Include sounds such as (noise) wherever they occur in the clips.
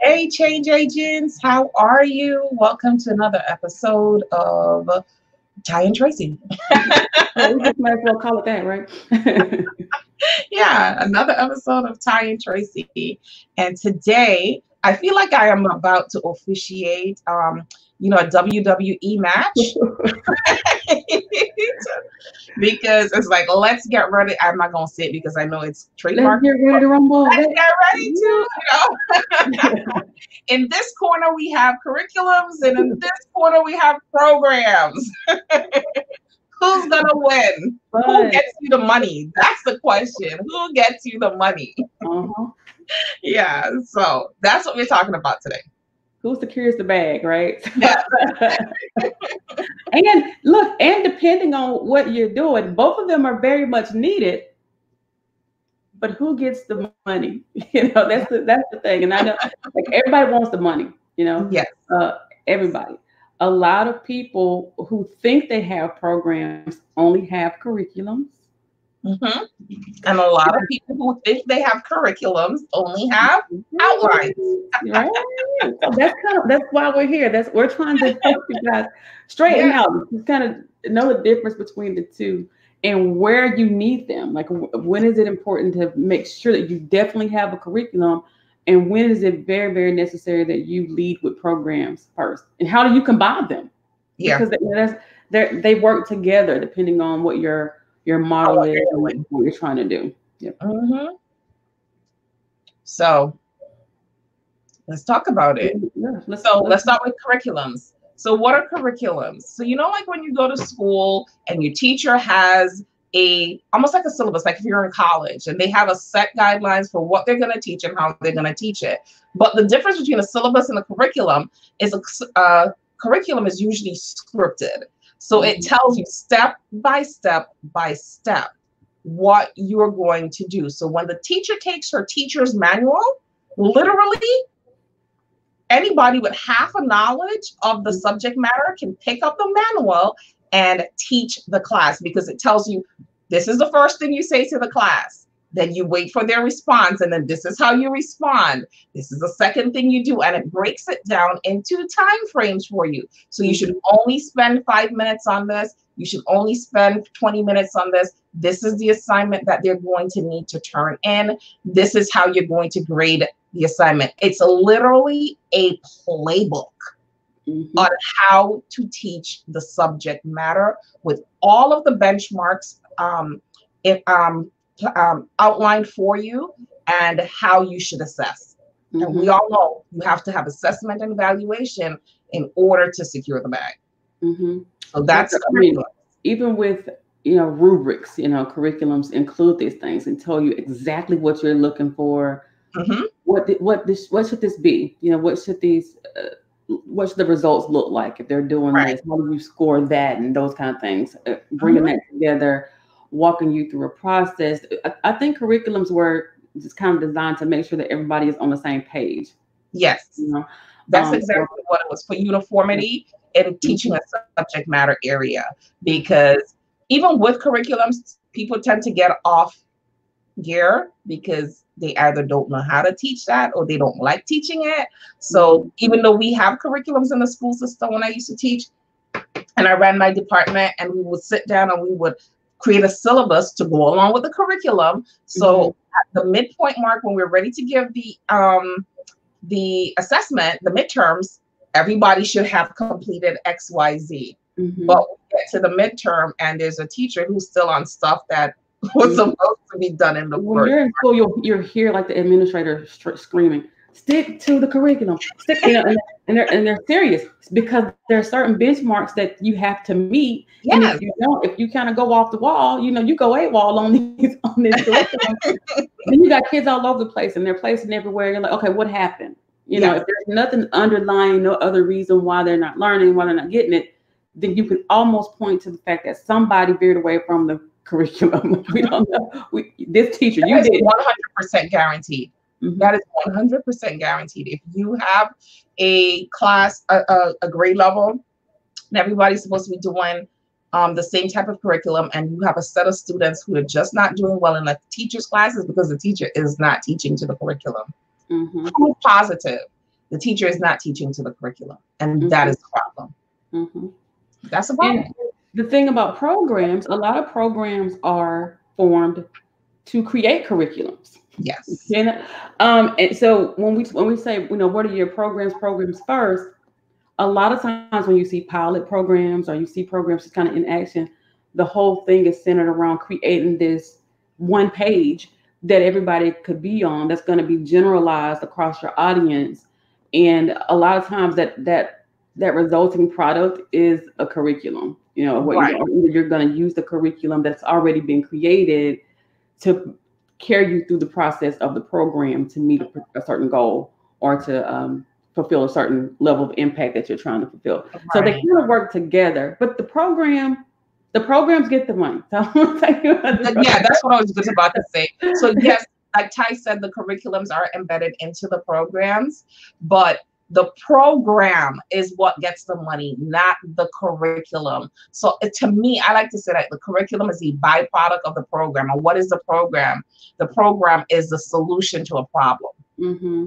Hey, change agents, how are you? Welcome to another episode of Ty and Tracy. well, we just might as well call it that, right? (laughs) yeah, another episode of Ty and Tracy. And today, I feel like I am about to officiate, um, you know, a WWE match. (laughs) (laughs) because it's like, let's get ready. I'm not gonna say it because I know it's trademark. Let's get ready to rumble. Let's get ready to, you know. (laughs) in this corner we have curriculums, and in this corner we have programs. (laughs) Who's gonna win? But, Who gets you the money? That's the question. Who gets you the money? Uh-huh. (laughs) yeah, so that's what we're talking about today who secures the bag, right? And look, and depending on what you're doing, both of them are very much needed. But who gets the money? (laughs) You know, that's the that's the thing. And I know like everybody wants the money, you know. Yes. Uh, everybody. A lot of people who think they have programs only have curriculums Mm-hmm. And a lot of people who think they have curriculums only have outlines. right. So that's kind of that's why we're here. That's we're trying to help you guys straighten yeah. out, just kind of know the difference between the two and where you need them. Like when is it important to make sure that you definitely have a curriculum, and when is it very very necessary that you lead with programs first, and how do you combine them? Yeah, because that's they they work together depending on what your your model is and what you're trying to do. Yep. Mm-hmm. So let's talk about it. Yeah, let's, so let's, start with curriculums. So what are curriculums? So you know, like when you go to school and your teacher has a almost like a syllabus, like if you're in college and they have a set guidelines for what they're going to teach and how they're going to teach it. But the difference between a syllabus and a curriculum is a uh, curriculum is usually scripted. So it mm-hmm. tells you step by step by step what you're going to do. So when the teacher takes her teacher's manual, literally anybody with half a knowledge of the mm-hmm. subject matter can pick up the manual and teach the class because it tells you this is the first thing you say to the class then you wait for their response and then this is how you respond. This is the second thing you do and it breaks it down into time frames for you. So you should only spend five minutes on this. You should only spend 20 minutes on this. This is the assignment that they're going to need to turn in. This is how you're going to grade the assignment. It's literally a playbook mm-hmm. on how to teach the subject matter with all of the benchmarks um, it, um, um, outlined for you and how you should assess. Mm-hmm. And we mm-hmm. all know you have to have assessment and evaluation in order to secure the bag. Mm-hmm. So that's, I mean, even with you know rubrics, you know curriculums include these things and tell you exactly what you're looking for. Mm-hmm. What what this what should this be? You know what should these uh, what should the results look like if they're doing right. this? How do you score that and those kind of things? Uh, bringing mm-hmm. that together walking you through a process. I, I think curriculums were just kind of designed to make sure that everybody is on the same page. Yes. You know? That's um, exactly so, what it was for uniformity in teaching a subject matter area. Because even with curriculums, people tend to get off gear because they either don't know how to teach that or they don't like teaching it. So mm-hmm. even though we have curriculums in the school system when I used to teach, and I ran my department and we would sit down and we would create a syllabus to go along with the curriculum. So mm-hmm. at the midpoint mark, when we're ready to give the um, the assessment, the midterms, everybody should have completed X, Y, Z. Mm-hmm. But we get to the midterm, and there's a teacher who's still on stuff that was mm-hmm. supposed to be done in the when you're in school, you'll, you're here like the administrator screaming, stick to the curriculum. Stick, you know, and, and, they're and they're serious because there are certain benchmarks that you have to meet. Yes. And if you don't, if you kind of go off the wall, you know, you go a wall on (laughs) these on this curriculum. then you got kids all over the place and they're placing everywhere. You're like, okay, what happened? You know, if there's nothing underlying, no other reason why they're not learning, why they're not getting it, then you can almost point to the fact that somebody veered away from the (laughs) curriculum. we don't know. We, this teacher, you did 100% guaranteed. Mm-hmm. That is 100% guaranteed. If you have a class, a, a, a grade level, and everybody's supposed to be doing um, the same type of curriculum, and you have a set of students who are just not doing well in the teacher's classes because the teacher is not teaching to the curriculum. mm-hmm. positive. The teacher is not teaching to the curriculum, and mm-hmm. that is the problem. Mm-hmm. That's a problem. And the thing about programs, a lot of programs are formed to create curriculums. Yes. And, um, and so when we when we say, you know, what are your programs, programs first, a lot of times when you see pilot programs or you see programs just kind of in action, the whole thing is centered around creating this one page that everybody could be on that's going to be generalized across your audience. And a lot of times that that that resulting product is a curriculum. You know, what right. you're, you're going to use the curriculum that's already been created to carry you through the process of the program to meet a, a certain goal or to um, fulfill a certain level of impact that you're trying to fulfill. Right. So they kind of work together, but the program, the programs get the money. (laughs) So yeah, that's what I was just about to say. So (laughs) yes, like Ty said, the curriculums are embedded into the programs, but the program is what gets the money, not the curriculum. So to me, I like to say that the curriculum is a byproduct of the program. And what is the program? The program is the solution to a problem. Mm-hmm.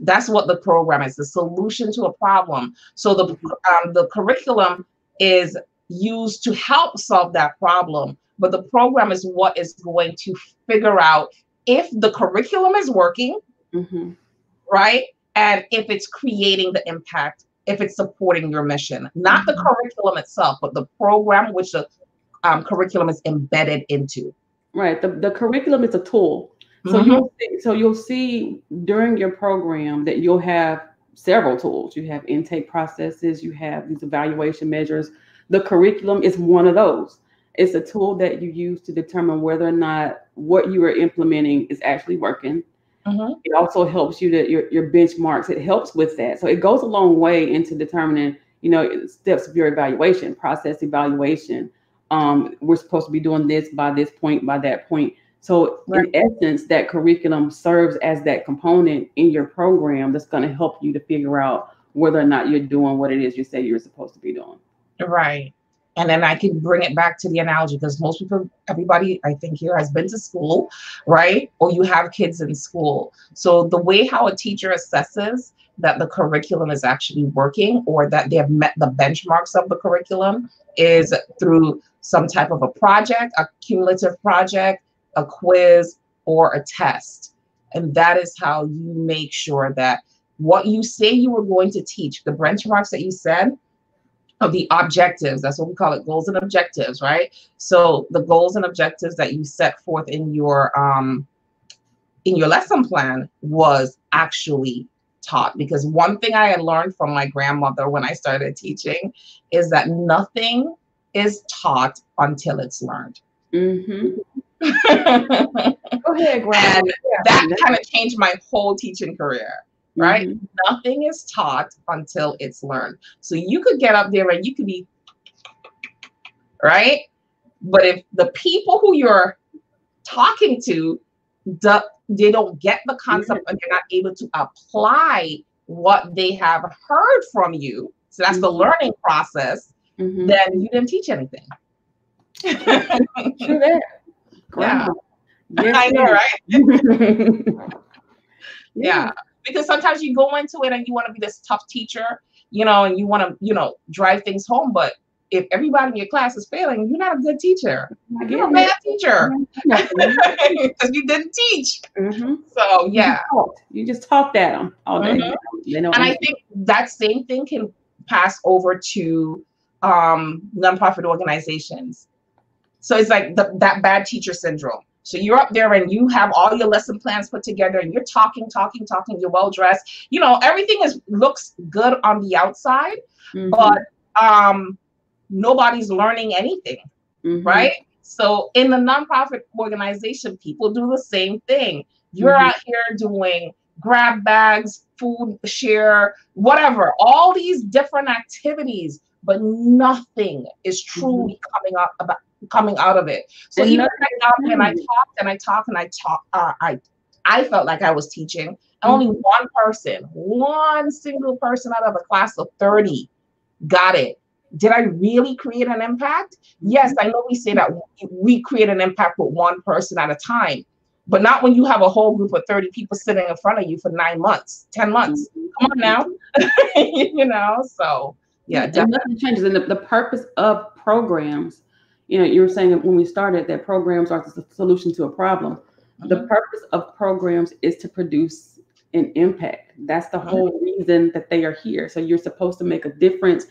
That's what the program is, the solution to a problem. So the um, the curriculum is used to help solve that problem, but the program is what is going to figure out if the curriculum is working, mm-hmm. right? And if it's creating the impact, if it's supporting your mission, not the mm-hmm. curriculum itself, but the program which the um, curriculum is embedded into. Right. The, the curriculum is a tool. So mm-hmm. you'll see, so you'll see during your program that you'll have several tools. You have intake processes, you have these evaluation measures. The curriculum is one of those. It's a tool that you use to determine whether or not what you are implementing is actually working. Mm-hmm. It also helps you to your, your benchmarks. It helps with that. So it goes a long way into determining, you know, steps of your evaluation, process evaluation. Um, we're supposed to be doing this by this point, by that point. So right. in essence, that curriculum serves as that component in your program that's going to help you to figure out whether or not you're doing what it is you say you're supposed to be doing. Right and then I can bring it back to the analogy because most people, everybody I think here has been to school, right? Or you have kids in school. So the way how a teacher assesses that the curriculum is actually working or that they have met the benchmarks of the curriculum is through some type of a project, a cumulative project, a quiz, or a test. And that is how you make sure that what you say you were going to teach, the benchmarks that you said, of the objectives. That's what we call it, goals and objectives, right? So the goals and objectives that you set forth in your um, in your lesson plan was actually taught. Because one thing I had learned from my grandmother when I started teaching is that nothing is taught until it's learned. Mm-hmm. (laughs) Go ahead, Grandma. And that kind of changed my whole teaching career right? Mm-hmm. Nothing is taught until it's learned. So you could get up there and you could be, right? But if the people who you're talking to, they don't get the concept mm-hmm. and they're not able to apply what they have heard from you, so that's mm-hmm. the learning process, mm-hmm. then you didn't teach anything. (laughs) True that. Yeah. (laughs) I know, right? (laughs) yeah. yeah because sometimes you go into it and you want to be this tough teacher, you know, and you want to, you know, drive things home. But if everybody in your class is failing, you're not a good teacher. You're a bad teacher (laughs) because you didn't teach. Mm-hmm. So yeah, you just talked at them all day. Mm-hmm. and I think that same thing can pass over to um, nonprofit organizations. So it's like the, that bad teacher syndrome. So you're up there and you have all your lesson plans put together and you're talking, talking, talking, you're well dressed. You know, everything is looks good on the outside, mm-hmm. but um nobody's learning anything. Mm-hmm. Right? So in the nonprofit organization, people do the same thing. You're mm-hmm. out here doing grab bags, food share, whatever, all these different activities, but nothing is truly mm-hmm. coming up about coming out of it. So even when I got and I talked and I talked and I talked, uh, I I felt like I was teaching. And only mm-hmm. one person, one single person out of a class of 30 got it. Did I really create an impact? Yes, I know we say that we create an impact with one person at a time. but not when you have a whole group of 30 people sitting in front of you for nine months, 10 months. Mm-hmm. Come on now. (laughs) you know, so yeah, and nothing changes. And the, the purpose of programs, you know, you were saying when we started that programs are the solution to a problem. Mm-hmm. The purpose of programs is to produce an impact. That's the mm-hmm. whole reason that they are here. So you're supposed to make a difference.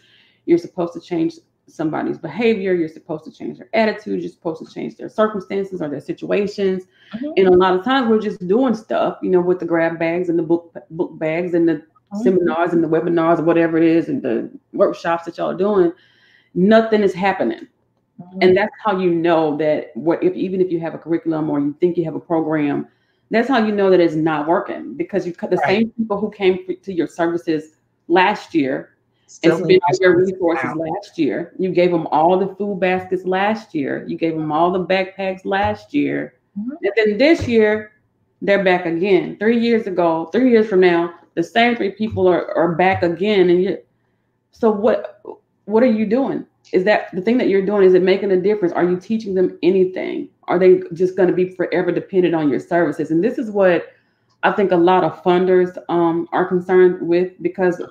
You're supposed to change somebody's behavior. You're supposed to change their attitude. You're supposed to change their circumstances or their situations. Mm-hmm. And a lot of times we're just doing stuff, you know, with the grab bags and the book book bags and the mm-hmm. seminars and the webinars or whatever it is and the workshops that y'all are doing. Nothing is happening. Mm-hmm. And that's how you know that what if even if you have a curriculum or you think you have a program, that's how you know that it's not working because you the right. same people who came to your services last year Still and spent your resources last year. You gave them all the food baskets last year. You gave them all the backpacks last year. Mm-hmm. And then this year, they're back again. Three years ago, three years from now, the same three people are, are back again. And you, so what what are you doing? Is that the thing that you're doing? Is it making a difference? Are you teaching them anything? Are they just going to be forever dependent on your services? And this is what I think a lot of funders um, are concerned with because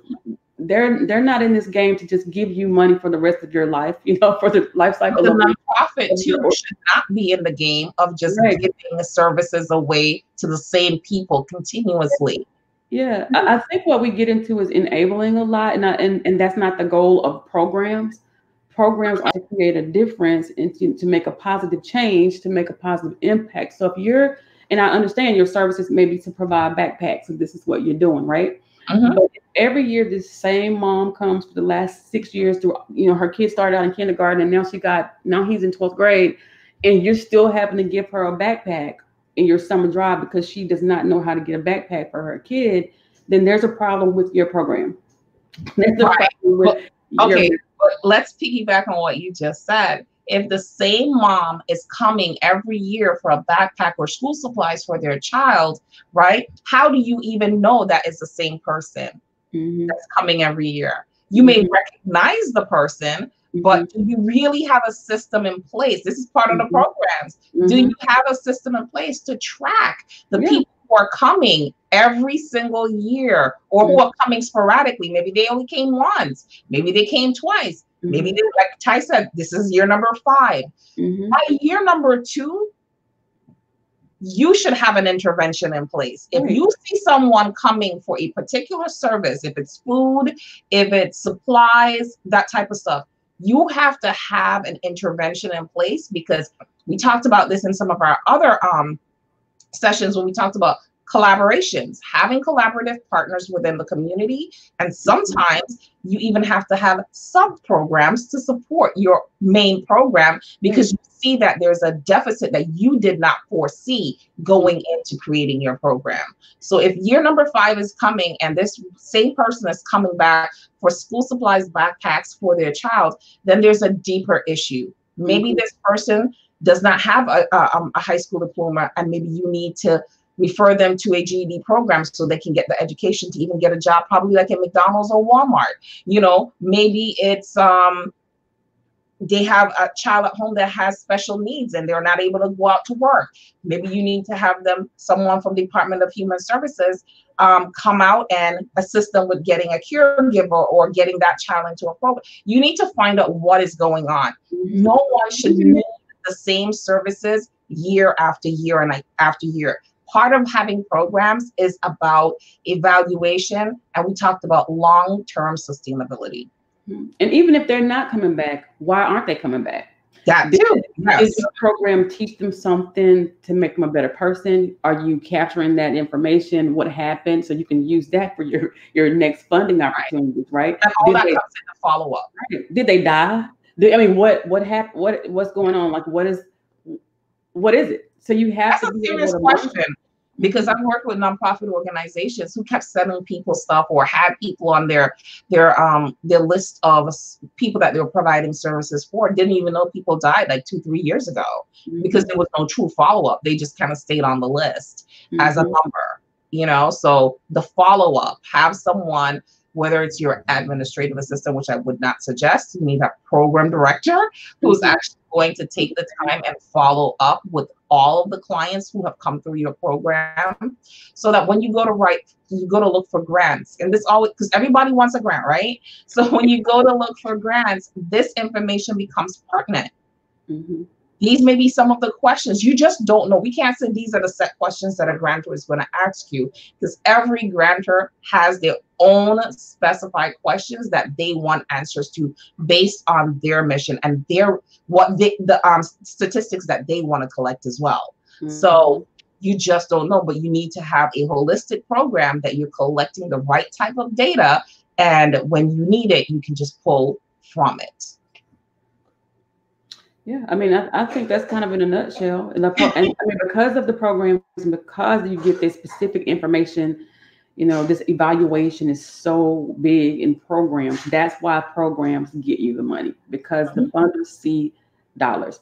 they're they're not in this game to just give you money for the rest of your life, (laughs) you know, for the life cycle. The nonprofit too should not be in the game of just right. giving services away to the same people continuously. Yeah, I, I think what we get into is enabling a lot, and I, and and that's not the goal of programs. Programs are to create a difference and to, to make a positive change, to make a positive impact. So if you're, and I understand your services maybe to provide backpacks, and this is what you're doing, right? Mm-hmm. But every year, this same mom comes for the last six years. Through you know, her kid started out in kindergarten, and now she got now he's in twelfth grade, and you're still having to give her a backpack in your summer drive because she does not know how to get a backpack for her kid. Then there's a problem with your program. Right. Well, okay, your- let's piggyback on what you just said if the same mom is coming every year for a backpack or school supplies for their child, right? How do you even know that it's the same person mm-hmm. that's coming every year? You may mm-hmm. recognize the person, mm-hmm. but do you really have a system in place? This is part of the mm-hmm. programs. Do mm-hmm. you have a system in place to track the yeah. people who are coming every single year or who are coming sporadically? Maybe they only came once, maybe they came twice Mm-hmm. Maybe they, like Ty said, this is year number 5 mm-hmm. By year number two, you should have an intervention in place. If you see someone coming for a particular service, if it's food, if it's supplies, that type of stuff, you have to have an intervention in place because we talked about this in some of our other um, sessions when we talked about collaborations, having collaborative partners within the community. And sometimes you even have to have sub programs to support your main program because you see that there's a deficit that you did not foresee going into creating your program. So if year number five is coming and this same person is coming back for school supplies backpacks for their child, then there's a deeper issue. Maybe mm-hmm. this person does not have a, a, um, a high school diploma and maybe you need to refer them to a GED program so they can get the education to even get a job, probably like at McDonald's or Walmart. You know, maybe it's um, they have a child at home that has special needs and they're not able to go out to work. Maybe you need to have them, someone from the Department of Human Services, um, come out and assist them with getting a caregiver or getting that child into a program. You need to find out what is going on. Mm-hmm. No one should need the same services year after year and after year part of having programs is about evaluation and we talked about long-term sustainability hmm. and even if they're not coming back why aren't they coming back that too. Yes. Is your program teach them something to make them a better person? Are you capturing that information? What happened? So you can use that for your your next funding opportunities, right? And all Did that they, comes in the follow up. Right? Did they die? Did, I mean, what what happened? What what's going on? Like, what is what is it? So you have That's to a serious question because I've worked with nonprofit organizations who kept sending people stuff or had people on their their um their list of people that they were providing services for didn't even know people died like two three years ago mm-hmm. because there was no true follow up. They just kind of stayed on the list mm-hmm. as a mm-hmm. number, you know. So the follow up, have someone whether it's your administrative assistant, which I would not suggest, you need a program director who's mm-hmm. actually going to take the time and follow up with all of the clients who have come through your program so that when you go to write you go to look for grants and this always because everybody wants a grant right (laughs) so when you go to look for grants this information becomes pertinent mm-hmm. These may be some of the questions you just don't know. We can't say these are the set questions that a grantor is going to ask you because every grantor has their own specified questions that they want answers to based on their mission and their what they, the um, statistics that they want to collect as well. Mm-hmm. So you just don't know, but you need to have a holistic program that you're collecting the right type of data. And when you need it, you can just pull from it. Yeah, I mean, I, I think that's kind of in a nutshell. And, the, and I mean, because of the programs, because you get this specific information, you know, this evaluation is so big in programs. That's why programs get you the money because the mm-hmm. funders see dollars.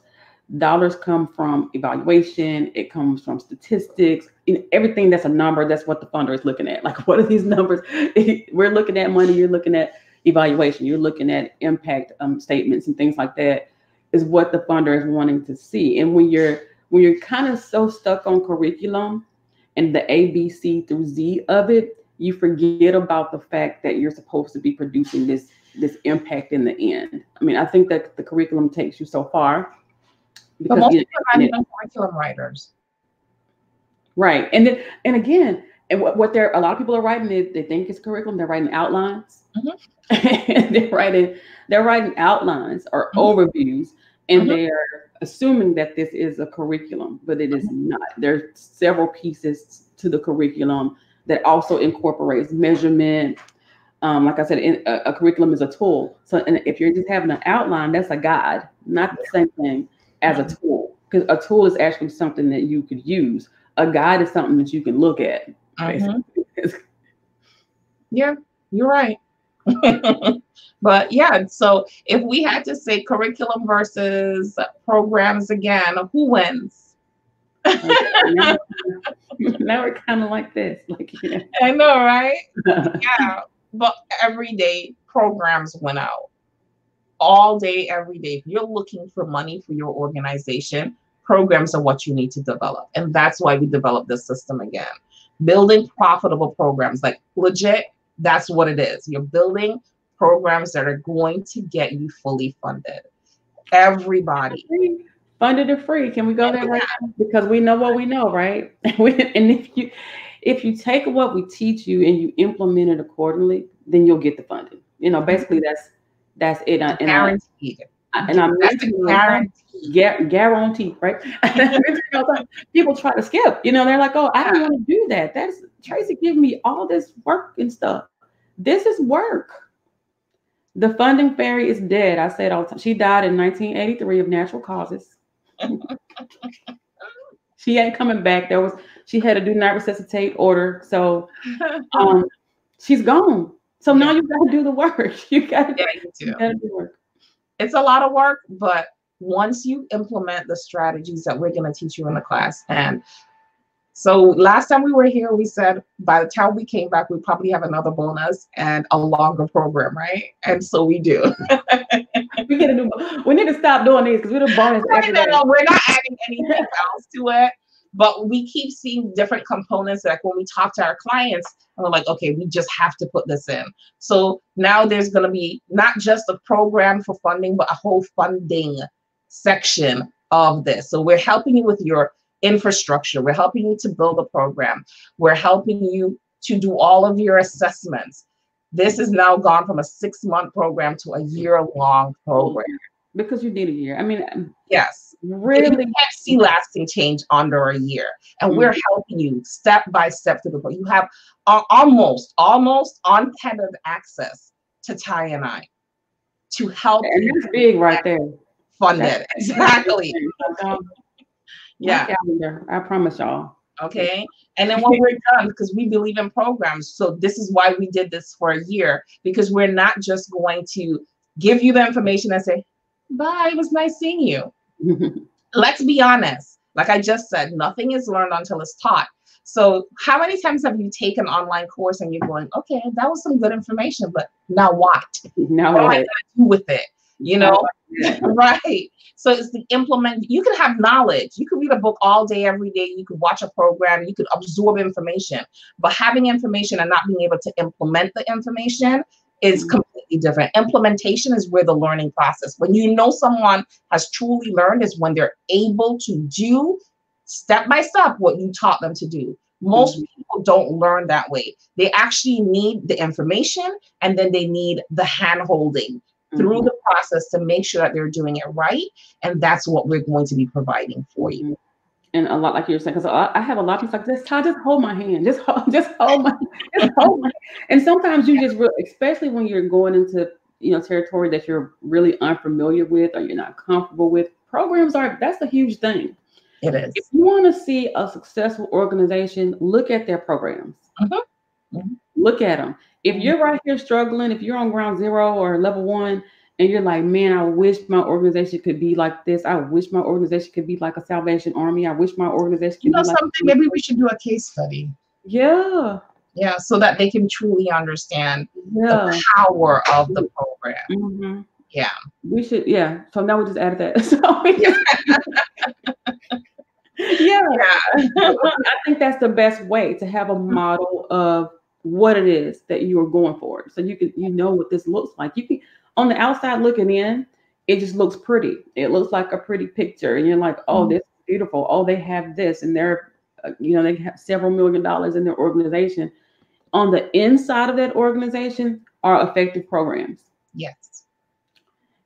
Dollars come from evaluation. It comes from statistics. In everything that's a number, that's what the funder is looking at. (laughs) Like, what are these numbers? (laughs) We're looking at money. You're looking at evaluation. You're looking at impact um, statements and things like that is what the funder is wanting to see. And when you're when you're kind of so stuck on curriculum and the A, B, C through Z of it, you forget about the fact that you're supposed to be producing this this impact in the end. I mean, I think that the curriculum takes you so far. Because, but most know, are curriculum writers. Right. And then and again, and what, what they're a lot of people are writing is they think it's curriculum, they're writing outlines. Mm-hmm. (laughs) they're writing they're writing outlines or mm-hmm. overviews and mm-hmm. they're assuming that this is a curriculum, but it is not. There's several pieces to the curriculum that also incorporates measurement. Um, like I said, in, a, a, curriculum is a tool. So, and if you're just having an outline, that's a guide, not the same thing as a tool. Because a tool is actually something that you could use. A guide is something that you can look at. Mm-hmm. (laughs) yeah, you're right. (laughs) but yeah, so if we had to say curriculum versus programs again, who wins? now, we're kind of like this. Like yeah. I know, right? (laughs) yeah. But every day programs went out. All day, every day. If you're looking for money for your organization, programs are what you need to develop. And that's why we developed this system again. Building profitable programs, like legit that's what it is. You're building programs that are going to get you fully funded. Everybody. Funded or free. Can we go there right now? Because we know what we know, right? (laughs) and if you if you take what we teach you and you implement it accordingly, then you'll get the funding. You know, basically that's that's it. And guaranteed. I, and I'm guaranteed. guaranteed, right? (laughs) People try to skip. You know, they're like, "Oh, I don't want to do that. That's Tracy giving me all this work and stuff. This is work. The funding fairy is dead. I said all the time. She died in 1983 of natural causes. (laughs) she ain't coming back. There was she had a do not resuscitate order. So (laughs) um, she's gone. So now you gotta do the work. (laughs) You gotta, yeah, you, you gotta do work. It's a lot of work, but once you implement the strategies that we're going to teach you in the class and so last time we were here, we said by the time we came back, we probably have another bonus and a longer program, right? And so we do. we get a new. We need to stop doing these because we're the bonus. Every day. No, we're not adding anything else to it, but we keep seeing different components. Like when we talk to our clients, and we're like, okay, we just have to put this in. So now there's going to be not just a program for funding, but a whole funding section of this. So we're helping you with your infrastructure. We're helping you to build a program. We're helping you to do all of your assessments. This has now gone from a six month program to a year long program. Because you need a year. I mean, um, yes, really you can't see lasting change under a year. And mm-hmm. we're helping you step by step through the program. You have uh, almost, almost untethered access to Ty and I to help. And it's big right there. Funded. Exactly. (laughs) Yeah. calendar. I promise y'all. Okay. And then when we're done, because we believe in programs. So this is why we did this for a year, because we're not just going to give you the information and say, bye, it was nice seeing you. (laughs) Let's be honest. Like I just said, nothing is learned until it's taught. So how many times have you taken an online course and you're going, okay, that was some good information, but now what? Now what do I do with it? You know, (laughs) right. So it's the implement. You can have knowledge. You can read a book all day, every day. You could watch a program. You could absorb information. But having information and not being able to implement the information is mm-hmm. completely different. Implementation is where the learning process. When you know someone has truly learned, is when they're able to do step by step what you taught them to do. Most mm-hmm. people don't learn that way. They actually need the information and then they need the hand holding mm-hmm. through the process to make sure that they're doing it right. And that's what we're going to be providing for you. And a lot like you're saying, because I have a lot of people like this, Todd, just hold my hand, just hold, (laughs) just hold my, just hold my. And sometimes you just, really, especially when you're going into you know territory that you're really unfamiliar with or you're not comfortable with, programs are that's a huge thing. It is. If you want to see a successful organization, look at their programs. Mm-hmm. Mm-hmm. Look at them. If you're right here struggling, if you're on ground zero or level one, and you're like, man, I wish my organization could be like this. I wish my organization could be like a Salvation Army. I wish my organization. You know something? Like maybe we should do a case study. Yeah. Yeah, so that they can truly understand yeah. the power of the program. Mm-hmm. Yeah. We should. Yeah. So now we just added that. (laughs) So (laughs) yeah. yeah. (laughs) I think that's the best way to have a model of what it is that you are going for. So you can you know what this looks like. You can on the outside looking in, it just looks pretty. It looks like a pretty picture, and you're like, oh, mm-hmm. this is beautiful. Oh, they have this, and they're uh, you know they have several million dollars in their organization. On the inside of that organization are effective programs. Yes.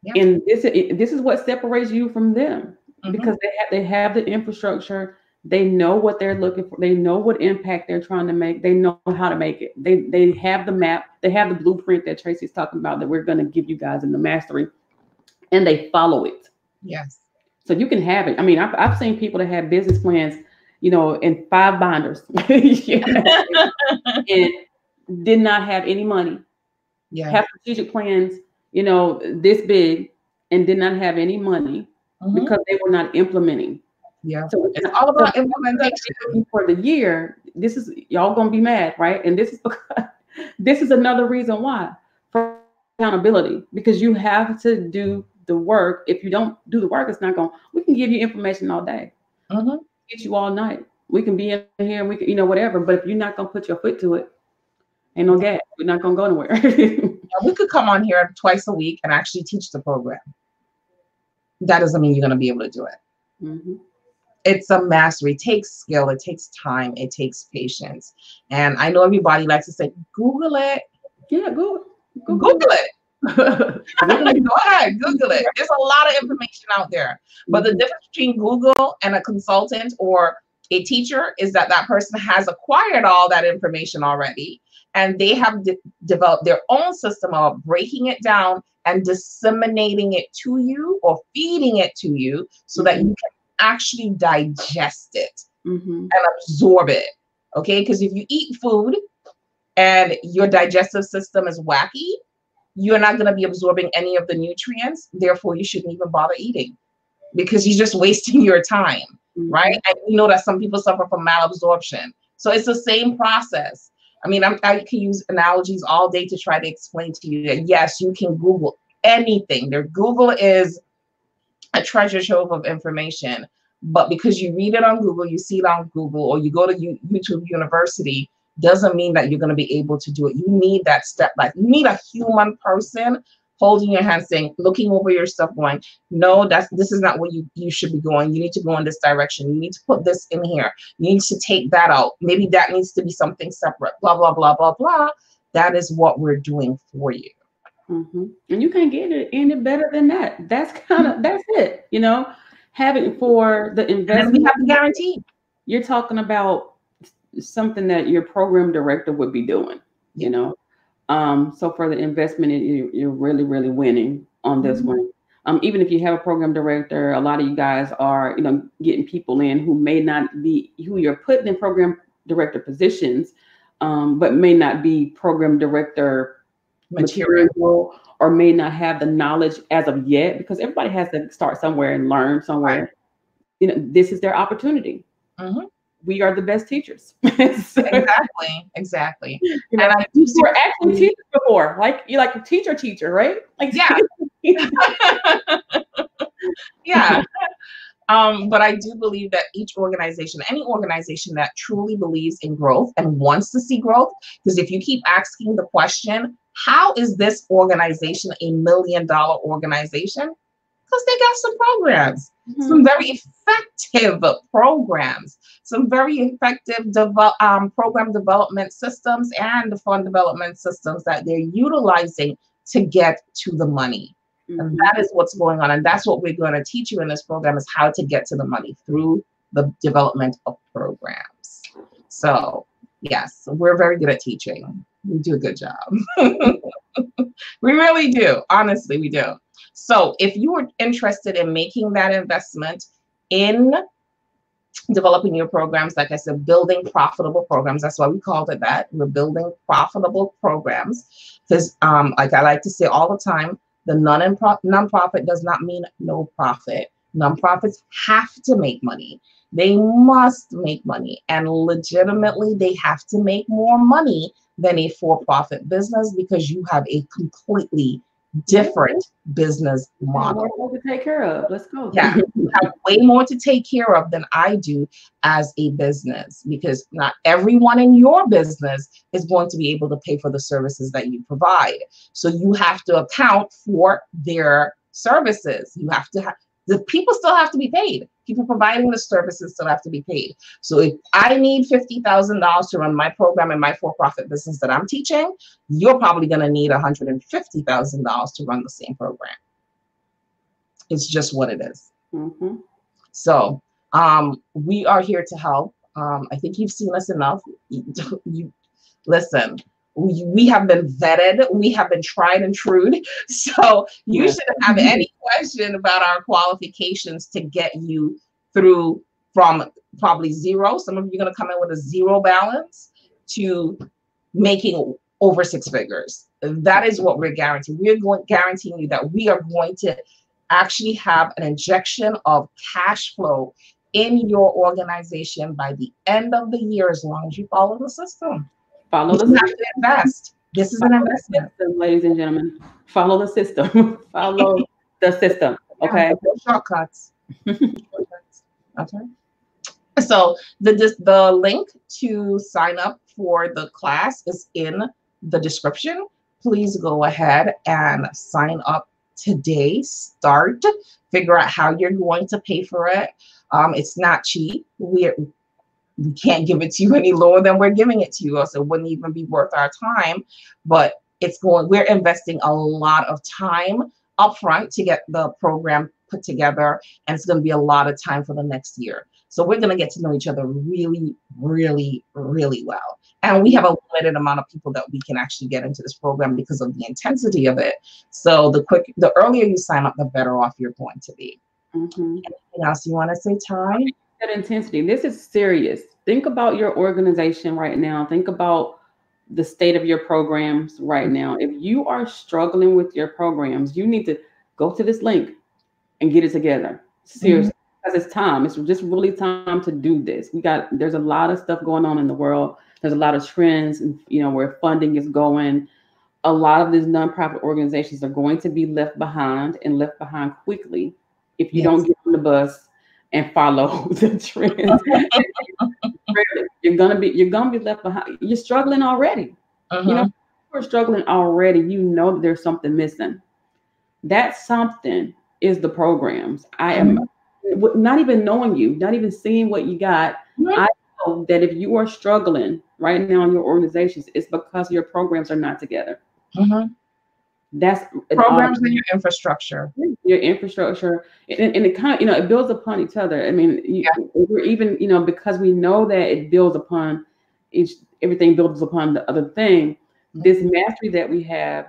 Yeah. And this this is what separates you from them mm-hmm. because they have they have the infrastructure they know what they're looking for. They know what impact they're trying to make. They know how to make it. They they have the map. They have the blueprint that tracy's talking about that we're going to give you guys in the mastery and they follow it. Yes. So you can have it. I mean i've, I've seen people that have business plans you know in five binders. (laughs) And did not have any money. Yeah. Have strategic plans you know this big and did not have any money mm-hmm. because they were not implementing. Yeah. So it's all about implementation for the year. This is y'all gonna be mad, right? And this is (laughs) because this is another reason why for accountability because you have to do the work. If you don't do the work, it's not going. We can give you information all day, mm-hmm. get you all night. We can be in here and we can, you know, whatever. But if you're not gonna put your foot to it, ain't no gas. We're not gonna go anywhere. (laughs) yeah, we could come on here twice a week and actually teach the program that doesn't mean you're going to be able to do it. Mm-hmm. It's a mastery. It takes skill. It takes time. It takes patience. And I know everybody likes to say, Google it. Yeah, Google, Google, Google it. (laughs) (laughs) Go ahead, Google it. There's a lot of information out there. But the mm-hmm. difference between Google and a consultant or a teacher is that that person has acquired all that information already and they have de- developed their own system of breaking it down and disseminating it to you or feeding it to you so that you can actually digest it mm-hmm. and absorb it. Okay, because if you eat food and your digestive system is wacky, you're not going to be absorbing any of the nutrients. Therefore, you shouldn't even bother eating because you're just (laughs) wasting your time, mm-hmm. right? And we know that some people suffer from malabsorption. So it's the same process. I mean, I'm, i can use analogies all day to try to explain to you that yes, you can Google anything. There, Google is a treasure trove of information. But because you read it on Google, you see it on Google, or you go to YouTube University, doesn't mean that you're going to be able to do it. You need that step like you need a human person holding your hand saying looking over your stuff going no that's this is not where you you should be going. You need to go in this direction. You need to put this in here. You need to take that out. Maybe that needs to be something separate. Blah blah blah blah blah. That is what we're doing for you mm-hmm. and you can't get it any better than that that's kind of that's it you know having for the investment we have a guarantee you're talking about something that your program director would be doing you know um, so for the investment, you, you're really, really winning on this mm-hmm. one. Um, even if you have a program director, a lot of you guys are, you know, getting people in who may not be who you're putting in program director positions, um, but may not be program director material. material or may not have the knowledge as of yet because everybody has to start somewhere and learn somewhere. Right. You know, this is their opportunity. Mm-hmm we are the best teachers. (laughs) exactly, exactly. (laughs) You know, and I do were actually teachers before, like you like a teacher, teacher, right? Like yeah. (laughs) yeah. Um, but I do believe that each organization, any organization that truly believes in growth and wants to see growth, because if you keep asking the question, how is this organization a million dollar organization? Because they got some programs, mm-hmm. some very effective programs, some very effective develop, um, program development systems and fund development systems that they're utilizing to get to the money. Mm-hmm. And that is what's going on. And that's what we're going to teach you in this program is how to get to the money through the development of programs. So yes, we're very good at teaching. We do a good job. (laughs) we really do. Honestly, we do. So if you are interested in making that investment in developing your programs, like I said, building profitable programs. That's why we called it that. We're building profitable programs because, um, like I like to say all the time, the non nonprofit does not mean no profit. Nonprofits have to make money. They must make money, and legitimately, they have to make more money than a for-profit business because you have a completely different business model. To take care of. Let's go. Yeah, you have way more to take care of than I do as a business because not everyone in your business is going to be able to pay for the services that you provide. So you have to account for their services. You have to have the people still have to be paid. People providing the services still have to be paid. So if I need $50,000 to run my program and my for-profit business that I'm teaching, you're probably going to need $150,000 to run the same program. It's just what it is. Mm-hmm. So um, we are here to help. Um, I think you've seen us enough. (laughs) you listen we, we have been vetted, we have been tried and true. (laughs) So you shouldn't have mm-hmm. any question about our qualifications to get you through from probably zero. Some of you are going to come in with a zero balance to making over six figures. That is what we're guaranteeing. We're going guaranteeing you that we are going to actually have an injection of cash flow in your organization by the end of the year as long as you follow the system. Follow the system. invest. This is Follow an investment, system, ladies and gentlemen. Follow the system. (laughs) Follow the system. Okay. No shortcuts. (laughs) okay. So the the link to sign up for the class is in the description. Please go ahead and sign up today. Start. Figure out how you're going to pay for it. Um, it's not cheap. We're we can't give it to you any lower than we're giving it to you, else it wouldn't even be worth our time. But it's going, we're investing a lot of time upfront to get the program put together, and it's going to be a lot of time for the next year. So we're going to get to know each other really, really, really well. And we have a limited amount of people that we can actually get into this program because of the intensity of it. So the quick, the earlier you sign up, the better off you're going to be. Mm-hmm. Anything else you want to say, Ty? That intensity. This is serious. Think about your organization right now. Think about the state of your programs right now. If you are struggling with your programs, you need to go to this link and get it together. Seriously, mm-hmm. because it's time. It's just really time to do this. We got there's a lot of stuff going on in the world. There's a lot of trends, and you know where funding is going. A lot of these nonprofit organizations are going to be left behind and left behind quickly if you yes. don't get on the bus and follow (laughs) the trend. (laughs) you're gonna be you're gonna be left behind. You're struggling already. Uh-huh. You know, you're struggling already. You know that there's something missing. That something is the programs. I am uh-huh. not even knowing you, not even seeing what you got. Uh-huh. I know that if you are struggling right now in your organizations, it's because your programs are not together. That's programs um, and your infrastructure. Your infrastructure, and, and, it kind of you know it builds upon each other. I mean, you, yeah. we're even you know because we know that it builds upon each everything builds upon the other thing. Mm-hmm. This mastery that we have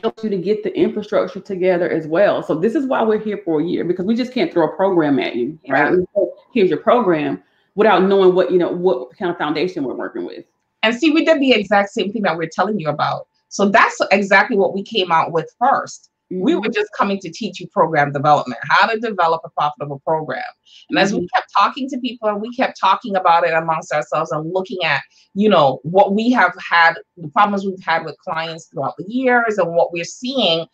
helps you to get the infrastructure together as well. So this is why we're here for a year because we just can't throw a program at you, right? Yeah. Here's your program without knowing what you know what kind of foundation we're working with. And see, we did the exact same thing that we're telling you about so that's exactly what we came out with 1st mm-hmm. We were just coming to teach you program development, how to develop a profitable program. And as mm-hmm. we kept talking to people and we kept talking about it amongst ourselves and looking at, you know, what we have had, the problems we've had with clients throughout the years and what we're seeing,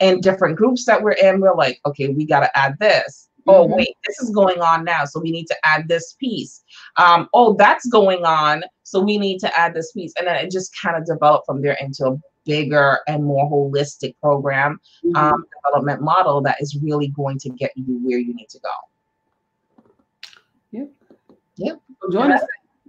in different groups that we're in, we're like, okay, we got to add this. Oh, mm-hmm. wait, this is going on now. So we need to add this piece. Um, oh, that's going on. So we need to add this piece. And then it just kind of developed from there into a bigger and more holistic program mm-hmm. um, development model that is really going to get you where you need to go. Yep. Yep. So join yeah. us.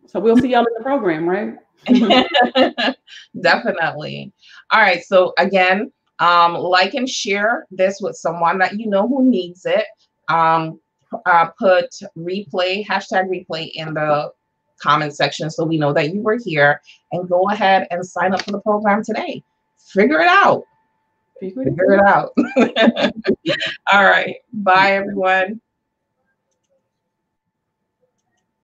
So we'll see y'all in the program, right? (laughs) Definitely. All right. So again, um, like and share this with someone that you know who needs it. Um, uh, put replay, hashtag replay in the comment section so we know that you were here and go ahead and sign up for the program today. Figure it out. Figure it out. (laughs) All right. Bye, everyone.